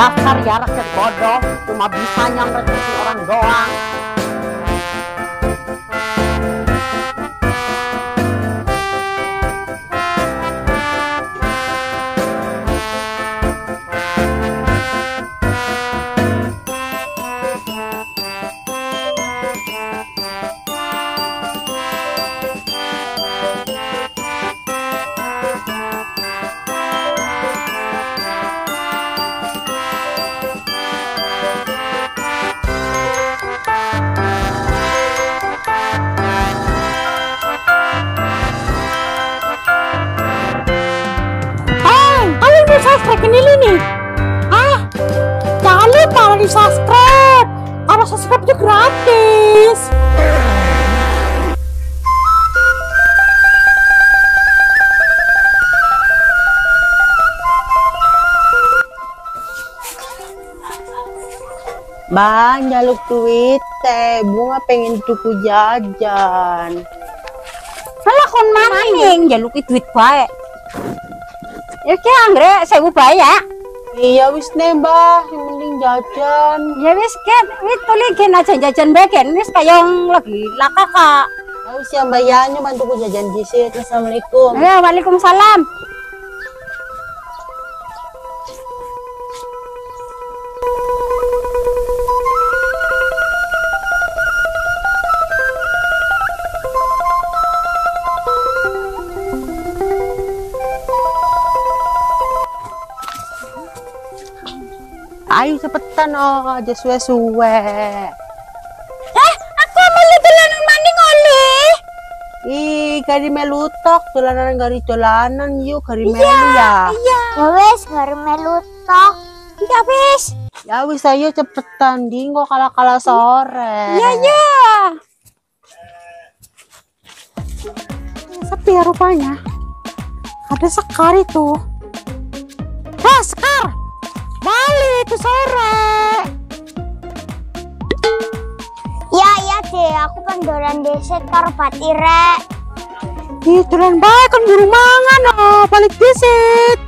Dasar ya rakyat bodoh, cuma bisanya ngerekrut orang doang. Di subscribe. Karena subscribe itu gratis. Bang, jaluk duit teh, bunga pengen tuku jajan. Salah kon maning, jaluk duit bae. Ya ki anggrek sewu bae ya. Iya wis nembah, jajan. Ya wis ken, wis tuli ken aja jajan bae ken wis kayong lagi laka kak. Wis yang bayarnya bantu ku jajan disit. Assalamualaikum. Ya, waalaikumsalam. Ayo cepetan oh, aja suwe-suwe. Eh, aku mau dolanan maning oleh. Ih, kari melu tok, dolanan gari dolanan yuk, kari melu ya. Iya. Ya wes, baru melu tok. Ya wis. Ya wis ayo cepetan, dinggo kala-kala sore. Iya, iya. Sepi ya rupanya. Ada Sekar itu. Ke sore. Ya ya deh, aku kan dolan deset karo batire. Ih, tulen baik kan buru mangan oh, balik disit.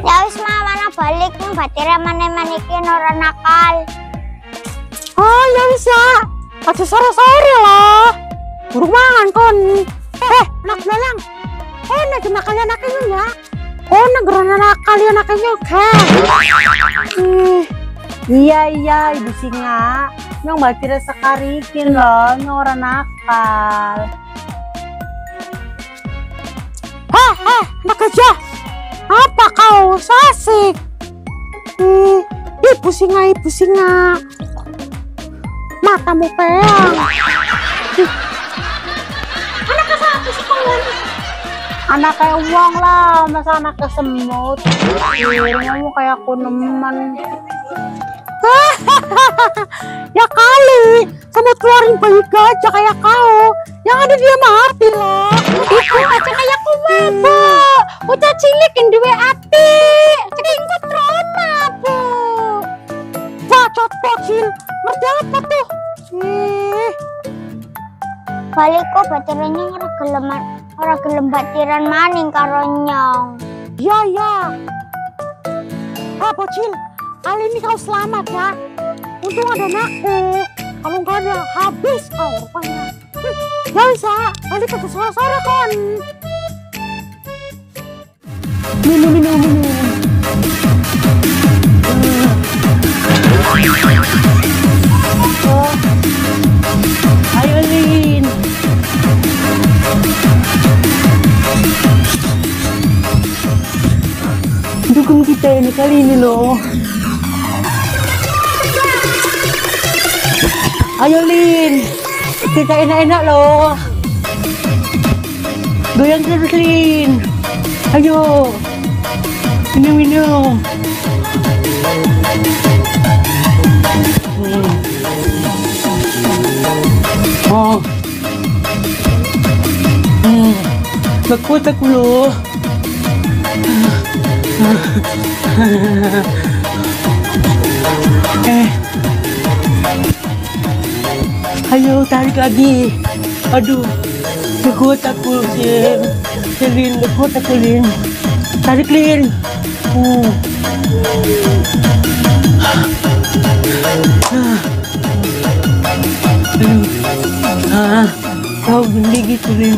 Ya wis mah mana balik nih batire mana manikin orang nakal. Oh, ya wis ya. Aja sore-sore lah. Buru mangan kon. Eh, nak belang. Eh, nak nakal anaknya ya. Oh, negara nakal anaknya oke. Ih, iya iya ibu singa. Nyong batira sekarikin loh, nyong orang nakal. Hah, hah, anak kerja. Apa kau sasik? Ih, ibu singa, ibu singa. Matamu peang. Anak kesatu sih kau Anak kayak uang lah, masa anak kesemut. Kamu kayak aku nemen. ya kali semut keluarin bayi gajah kayak kau. Yang ada dia mati loh. Itu gajah kayak aku bu udah cilikin duwe ati. Cingkut trauma bu bacot bocil apa tuh ih Balik kok batirenya ora gelem ora gelem batiran maning karo nyong. ya ya. Ah bocil. Kali ini kau selamat ya. Untung ada anakku. Kalau nggak ada. Habis kau rupanya. Hm, ya bisa balik ke sore-sore kon. Minum, minum, minum. Kita ini kali ini loh. Ayo, Lin. Kita enak-enak loh. Goyang terus, Lin. Ayo. Minum, minum. Hmm. Oh. Hmm. Takut aku loh. Eh. Ayo tarik lagi. Aduh. Takut aku, Lin. Lin, takut aku, Lin. Tarik, Lin. Ah, kau gini gitu nih.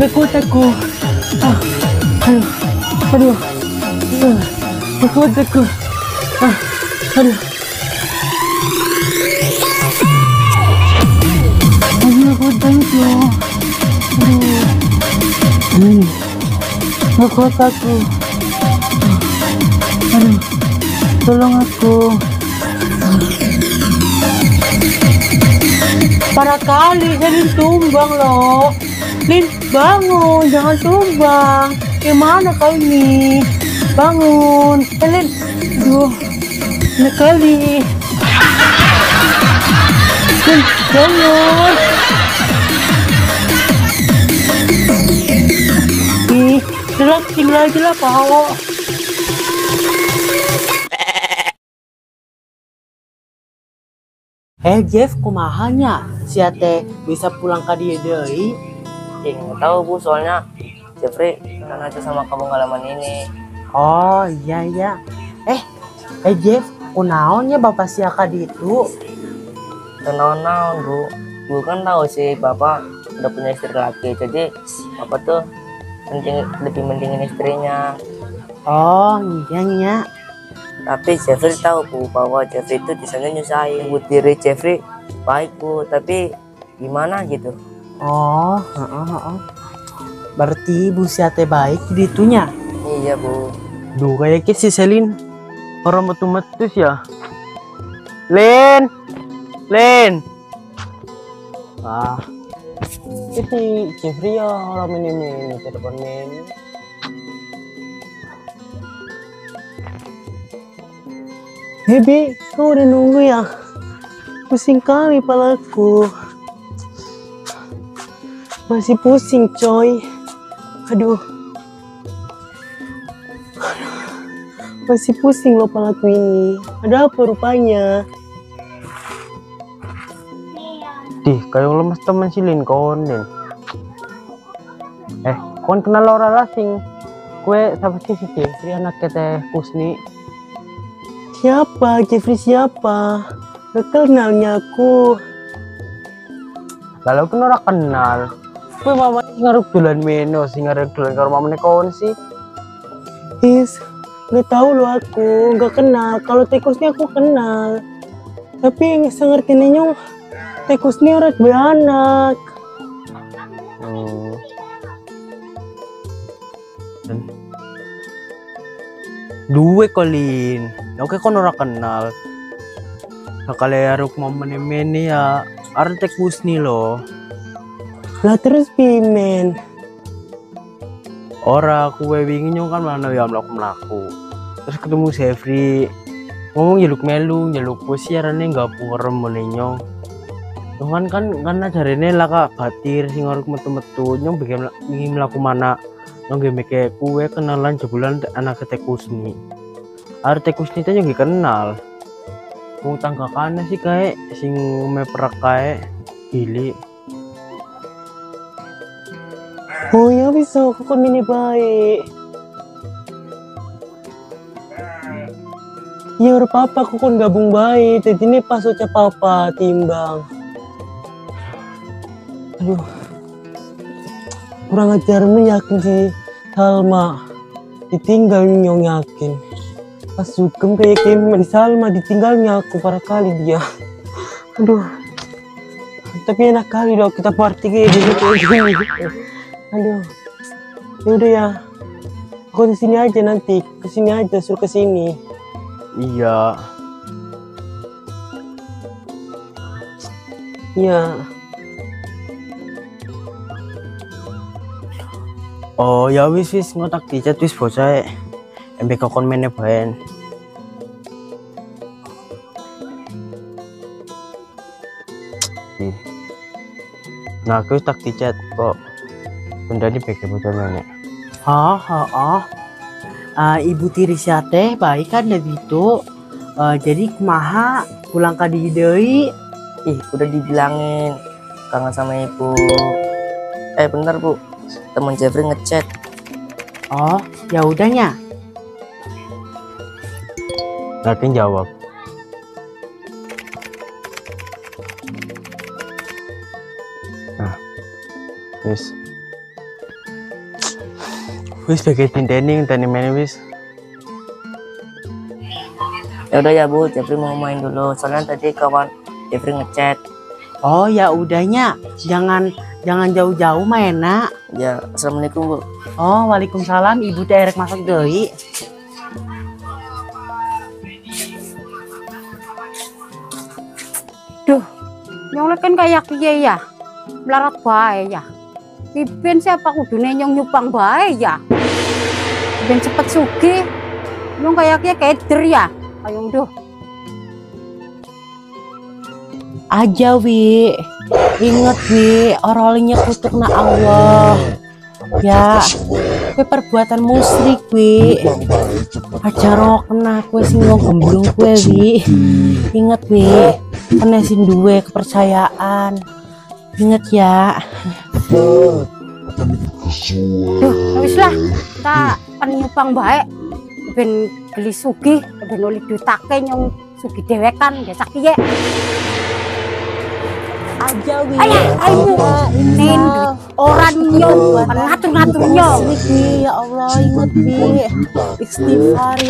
Bekut aku. Ah, aduh, aduh, ah, aku. Ah, aduh. Aduh, aku. Aduh. Hmm, bekut aku. Aduh, tolong aku. Para kali, jangan tumbang loh. Lin, bangun, jangan tumbang. Gimana kau ini? Bangun, eh, Lin. Aduh, ini kali. Lin, bangun. Ih, jelas tinggal aja lah kau. Eh Jeff, kumahanya si Ate bisa pulang ke dia deui? Eh, nggak tahu bu, soalnya Jeffrey kan aja sama kamu ngalaman ini. Oh iya iya. Eh, eh Jeff, kunaonnya bapak si Aka itu? Tenang-tenang bu, bu kan tahu sih bapak udah punya istri laki, jadi bapak tuh penting lebih mentingin istrinya. Oh iya iya. Tapi Jeffrey tahu bu bahwa Jeffrey itu di sana nyusahin. Bu diri Jeffrey baik bu, tapi gimana gitu? Oh, heeh heeh. Berarti Bu si Ate baik ditunya. Iya bu. Duh kayaknya si Selin orang metu-metus ya. Len, Len. Ah, itu Jeffrey ya orang ini ini telepon ini. Baby, kau udah nunggu ya? Pusing kali palaku. Masih pusing coy. Aduh. Masih pusing loh palaku ini. Ada apa rupanya? Dih, kayak lemes temen si Lin kon Lin. Eh, kon kenal orang asing. Kue sih si Jeffrey anak teh Kusni? Siapa? Jeffrey siapa? Gak kenalnya aku. Lalu orang kenal. Kue mama ngaruk dulan meno sih ngaruk dulan karo mama kon sih. Is, nggak tahu lo aku, nggak kenal. Kalau tikusnya aku kenal. Tapi nggak ngerti nyong tikusnya orang beranak. Hmm. Duwe kolin. Oke kon ora kenal. Sakale aruk momen mene ya arte kusni lo. Lah terus pimen. Ora kue wingi nyong kan mana ya mlaku mlaku. Terus ketemu Jeffrey. Ngomong jaluk melu, jaluk pusiarane nggak purem mene nyong. Nyong kan kan kan ajarene lah kak batir sing aruk metu-metu nyong bikin ingin melaku mana nyong kayak kue kenalan jebulan anak teh kusni. Arte kusni teh nyong kenal. Wong tanggakannya sih kayak sing meperak kayak gili. Ya bisa aku kan mini baik. Ya ora papa aku kan gabung baik. Jadi ini pas ucap papa timbang. Aduh. Kurang ajar yakin sih Salma. Ditinggal nyong yakin. Pas sugem kayak Kim di Salma ditinggalnya aku para kali dia. Aduh. Tapi enak kali dong kita party kayak kayak gini. Aduh. Ya udah ya. Aku di sini aja nanti. Ke sini aja, suruh ke sini. Iya. Iya. Oh ya wis wis ngotak dicat wis bocah embe kokon mene baen. Nah, aku tak dicat kok benda ini pakai bocah mene. Ah, ah, ah. Ah, ibu tiri teh baik kan dari itu. Eh, jadi kumaha pulang ke di deui Ih, udah dibilangin kangen sama ibu. eh bener bu teman Jeffrey ngechat Oh, ya udahnya. Yakin jawab. Nah, wis. Wis pakai tinteni tani mana wis. ya udah ya bu Jeffrey mau main dulu soalnya tadi kawan Jeffrey ngechat Oh, ya udahnya. Jangan jangan jauh-jauh main, Nak. ya assalamualaikum bu Oh, waalaikumsalam. Ibu teh erek masuk deui. Duh, nyolek kan kayak kiye ya. Melarat bae ya. Pipen siapa kudune nyong nyupang bae ya. Ben cepet sugih. Nyong kayak kiye keder ya. Ayo duh. Aja wi. Ingat wi, orolnya kutuk na Allah. Ya, kue perbuatan musrik wi. Aja roh kena kue singgung gemblung kue wi. Ingat wi, kena sing duwe kepercayaan. Ingat ya. Duh, wis lah, kita penyupang baik. Ben beli sugi, ben oli dutake nyong sugi dewekan, desa kiye. Aja wi. Ayo, ayo. Nen orang nyong, ngatur-ngatur nyong. Ya Allah, ingat wi. Istighfar.